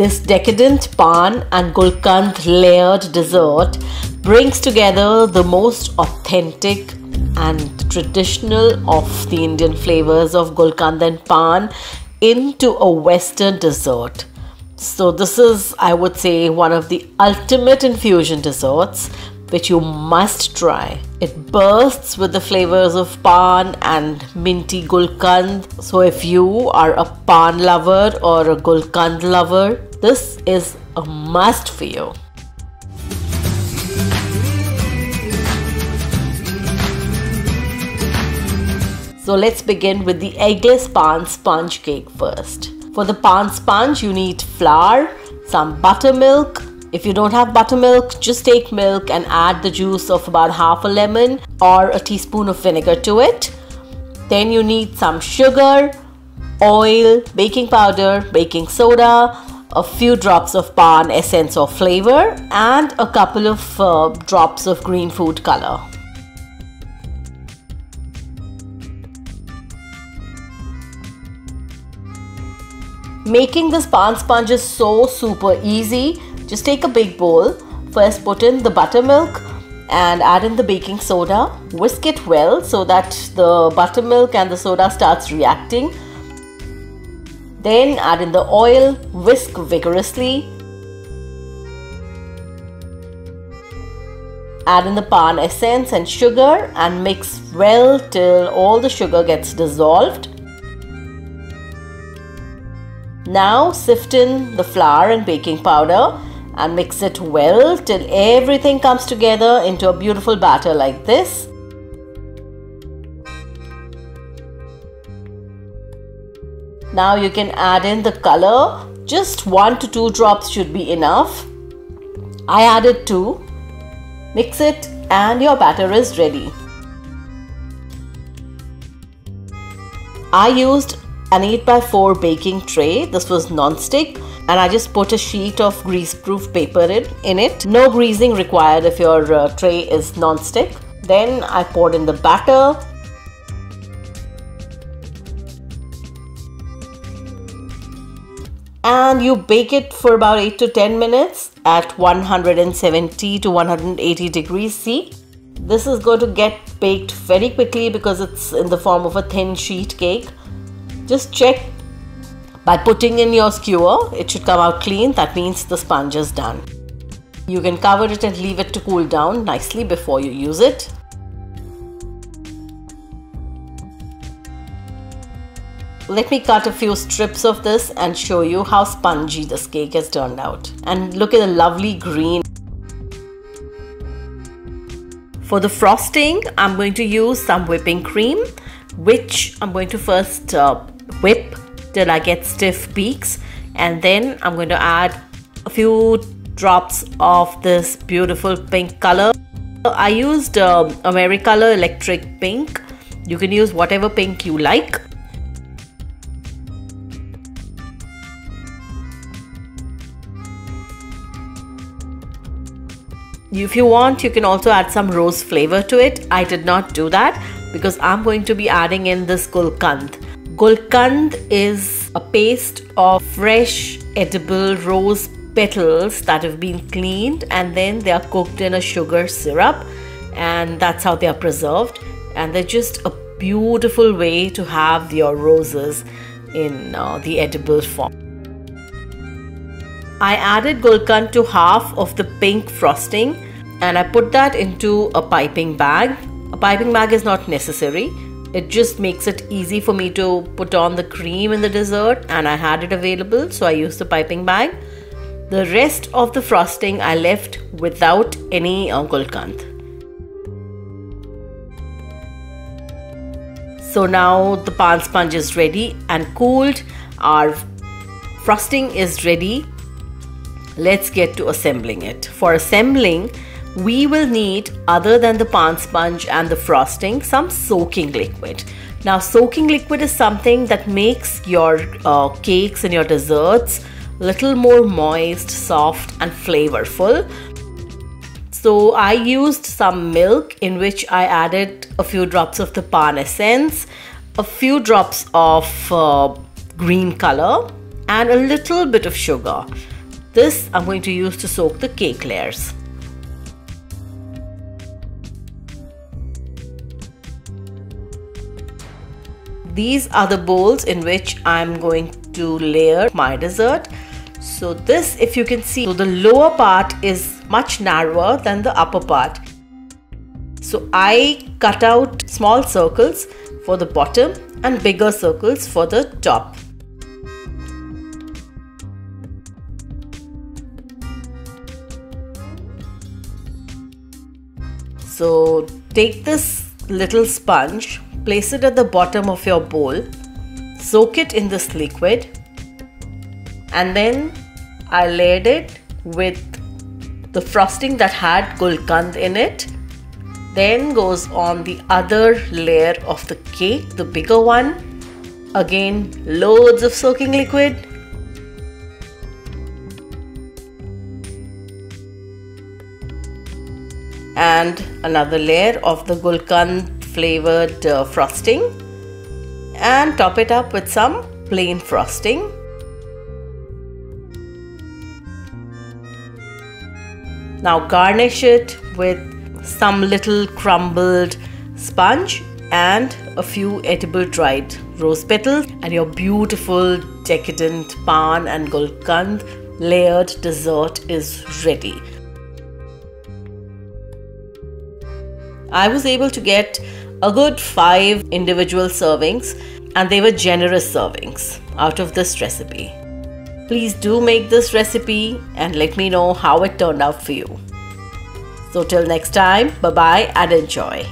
This decadent paan and gulkand layered dessert brings together the most authentic and traditional of the Indian flavors of gulkand and paan into a western dessert. So this is I would say one of the ultimate infusion desserts which you must try. It bursts with the flavors of paan and minty gulkand. So if you are a paan lover or a gulkand lover, this is a must for you. So let's begin with the eggless paan sponge cake first. For the paan sponge, you need flour, some buttermilk, if you don't have buttermilk, just take milk and add the juice of about half a lemon or a teaspoon of vinegar to it. Then you need some sugar, oil, baking powder, baking soda, a few drops of paan essence or flavor, and a couple of uh, drops of green food color. Making this paan sponge is so super easy just take a big bowl. First put in the buttermilk and add in the baking soda. Whisk it well so that the buttermilk and the soda starts reacting. Then add in the oil, whisk vigorously. Add in the paan essence and sugar and mix well till all the sugar gets dissolved. Now sift in the flour and baking powder and mix it well till everything comes together into a beautiful batter like this. Now you can add in the color. Just one to two drops should be enough. I added two. Mix it and your batter is ready. I used an 8x4 baking tray. This was non-stick and I just put a sheet of grease-proof paper in, in it. No greasing required if your uh, tray is non-stick. Then I poured in the batter. And you bake it for about 8 to 10 minutes at 170 to 180 degrees C. This is going to get baked very quickly because it's in the form of a thin sheet cake. Just check by putting in your skewer, it should come out clean. That means the sponge is done. You can cover it and leave it to cool down nicely before you use it. Let me cut a few strips of this and show you how spongy this cake has turned out. And look at the lovely green. For the frosting, I'm going to use some whipping cream, which I'm going to first uh, whip till I get stiff peaks and then I'm going to add a few drops of this beautiful pink color. I used um, Americolor Electric Pink. You can use whatever pink you like. If you want, you can also add some rose flavor to it. I did not do that because I'm going to be adding in this gulkand. Gulkand is a paste of fresh edible rose petals that have been cleaned and then they are cooked in a sugar syrup and that's how they are preserved and they're just a beautiful way to have your roses in uh, the edible form. I added gulkand to half of the pink frosting and I put that into a piping bag. A piping bag is not necessary it just makes it easy for me to put on the cream in the dessert and I had it available so I used the piping bag. The rest of the frosting I left without any uh. So now the paan sponge is ready and cooled. Our frosting is ready. Let's get to assembling it. For assembling, we will need other than the paan sponge and the frosting some soaking liquid now soaking liquid is something that makes your uh, cakes and your desserts a little more moist soft and flavorful so I used some milk in which I added a few drops of the paan essence a few drops of uh, green color and a little bit of sugar. This I'm going to use to soak the cake layers. These are the bowls in which I'm going to layer my dessert. So this if you can see, so the lower part is much narrower than the upper part. So I cut out small circles for the bottom and bigger circles for the top. So take this little sponge, place it at the bottom of your bowl, soak it in this liquid and then I layered it with the frosting that had gulkand in it then goes on the other layer of the cake, the bigger one. Again, loads of soaking liquid. And another layer of the gulkand flavored uh, frosting. And top it up with some plain frosting. Now garnish it with some little crumbled sponge and a few edible dried rose petals and your beautiful decadent paan and gulkand layered dessert is ready. I was able to get a good five individual servings and they were generous servings out of this recipe. Please do make this recipe and let me know how it turned out for you. So till next time, bye bye and enjoy.